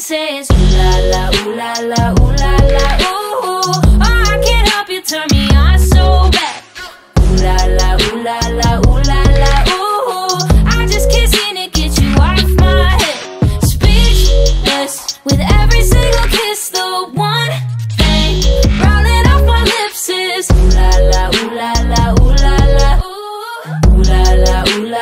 says, ooh la la, ooh la la, ooh la la, ooh. ooh. Oh, I can't help you, turn me on so bad. Ooh la la, ooh la la, ooh la la, ooh. I just can't seem to get you off my head. Speechless with every single kiss, the one thing rolling off my lips is ooh la la, ooh la la, ooh la la, ooh. Ooh la la, ooh la